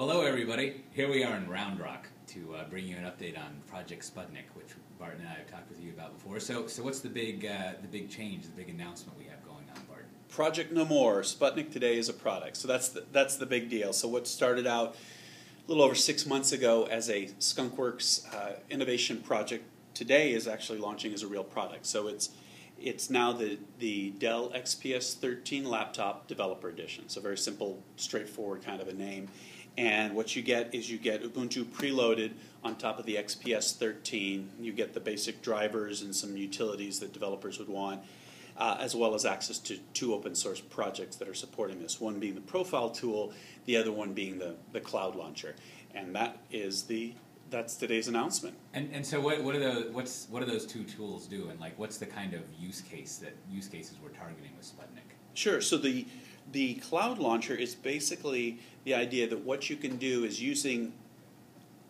Hello everybody. Here we are in Round Rock to uh, bring you an update on Project Sputnik, which Bart and I have talked with you about before. So, so what's the big, uh, the big change, the big announcement we have going on, Bart? Project No More. Sputnik today is a product. So that's the, that's the big deal. So what started out a little over six months ago as a Skunkworks uh, innovation project today is actually launching as a real product. So it's it's now the, the Dell XPS 13 laptop developer edition. So very simple, straightforward kind of a name. And what you get is you get Ubuntu preloaded on top of the XPS 13. You get the basic drivers and some utilities that developers would want, uh, as well as access to two open source projects that are supporting this. One being the profile tool, the other one being the, the cloud launcher. And that is the that's today's announcement. And and so what what are the what's what do those two tools do and like what's the kind of use case that use cases we're targeting with Sputnik? Sure. So the the cloud launcher is basically the idea that what you can do is using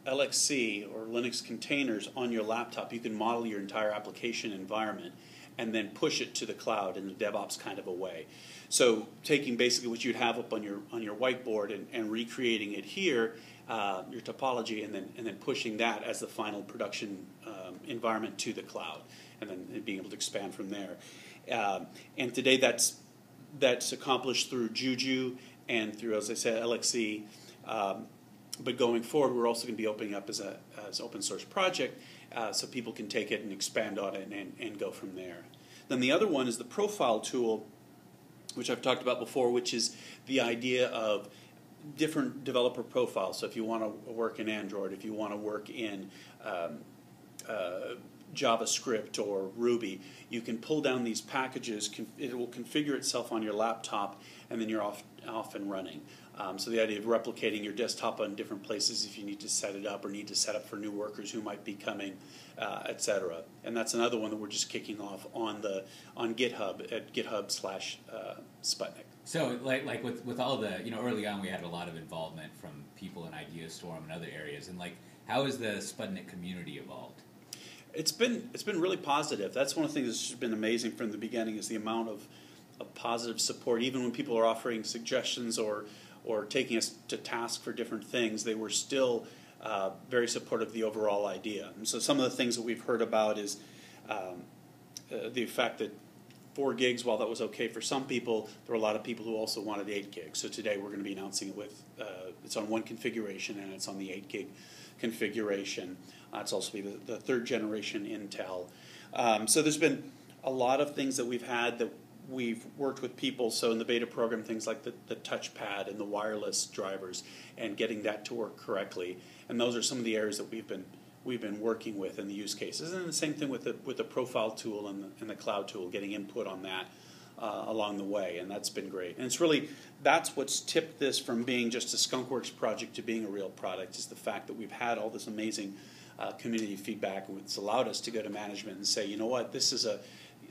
LXC or Linux containers on your laptop, you can model your entire application environment and then push it to the cloud in a DevOps kind of a way. So taking basically what you'd have up on your on your whiteboard and, and recreating it here, uh, your topology, and then and then pushing that as the final production um, environment to the cloud, and then being able to expand from there. Um, and today that's that's accomplished through Juju and through, as I said, LXC. Um, but going forward, we're also going to be opening up as a as open source project, uh, so people can take it and expand on it and, and go from there. Then the other one is the profile tool, which I've talked about before, which is the idea of different developer profiles. So if you want to work in Android, if you want to work in um, uh, JavaScript or Ruby, you can pull down these packages. It will configure itself on your laptop, and then you're off off and running. Um, so the idea of replicating your desktop on different places if you need to set it up or need to set up for new workers who might be coming, uh, etc. And that's another one that we're just kicking off on the on GitHub at GitHub slash uh, Sputnik. So like like with with all the you know early on we had a lot of involvement from people in Ideastorm and other areas, and like how has the Sputnik community evolved? It's been it's been really positive. That's one of the things that's been amazing from the beginning is the amount of, of positive support. Even when people are offering suggestions or or taking us to task for different things, they were still uh, very supportive of the overall idea. And so some of the things that we've heard about is um, uh, the fact that four gigs, while that was okay for some people, there were a lot of people who also wanted eight gigs. So today we're going to be announcing it with uh, it's on one configuration and it's on the eight gig configuration. Uh, it's also be the, the, third generation Intel. Um, so there's been a lot of things that we've had that we've worked with people. So in the beta program, things like the, the touchpad and the wireless drivers, and getting that to work correctly. And those are some of the areas that we've been we've been working with in the use cases. And the same thing with the with the profile tool and the, and the cloud tool, getting input on that. Uh, along the way, and that's been great. And it's really that's what's tipped this from being just a Skunkworks project to being a real product is the fact that we've had all this amazing uh, community feedback, and it's allowed us to go to management and say, you know what, this is a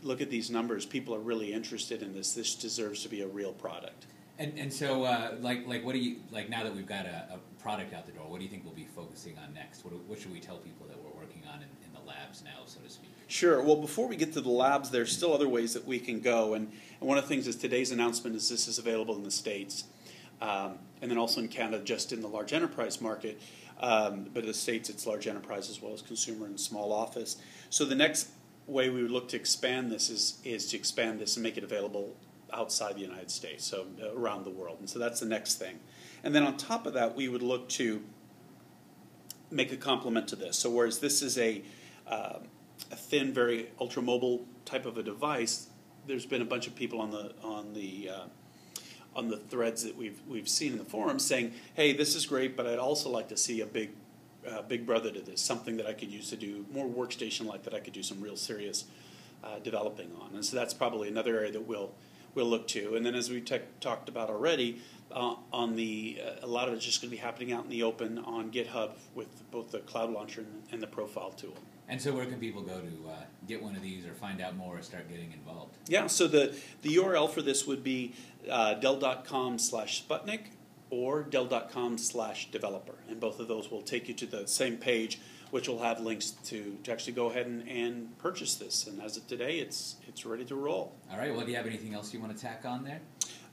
look at these numbers. People are really interested in this. This deserves to be a real product. And and so uh, like like what do you like now that we've got a, a, product out the door? What do you think we'll be focusing on next? What, what should we tell people that we're working on in, in the labs now, so to speak? Sure. Well, before we get to the labs, there's still other ways that we can go. And, and one of the things is today's announcement is this is available in the states, um, and then also in Canada, just in the large enterprise market. Um, but in the states, it's large enterprise as well as consumer and small office. So the next way we would look to expand this is is to expand this and make it available outside the United States, so uh, around the world. And so that's the next thing. And then on top of that, we would look to make a complement to this. So whereas this is a uh, a thin, very ultra mobile type of a device, there's been a bunch of people on the on the uh, on the threads that we've we've seen in the forums saying, "Hey, this is great, but I'd also like to see a big uh, big brother to this, something that I could use to do more workstation like that I could do some real serious uh, developing on." And so that's probably another area that we'll we'll look to. And then as we te- talked about already, uh, on the uh, a lot of it's just going to be happening out in the open on GitHub with both the cloud launcher and, and the profile tool. And so, where can people go to uh, get one of these, or find out more, or start getting involved? Yeah. So the the URL for this would be uh, Dell.com/slash Sputnik or Dell.com/slash Developer, and both of those will take you to the same page, which will have links to, to actually go ahead and, and purchase this. And as of today, it's it's ready to roll. All right. Well, do you have anything else you want to tack on there?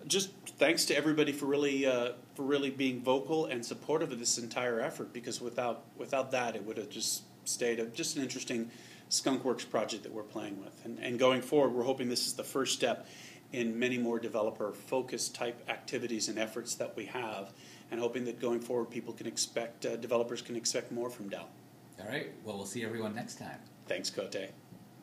just thanks to everybody for really uh, for really being vocal and supportive of this entire effort. Because without without that, it would have just stayed a, just an interesting skunkworks project that we're playing with. And, and going forward, we're hoping this is the first step in many more developer focused type activities and efforts that we have, and hoping that going forward, people can expect uh, developers can expect more from Dell. All right. Well, we'll see everyone next time. Thanks, Cote.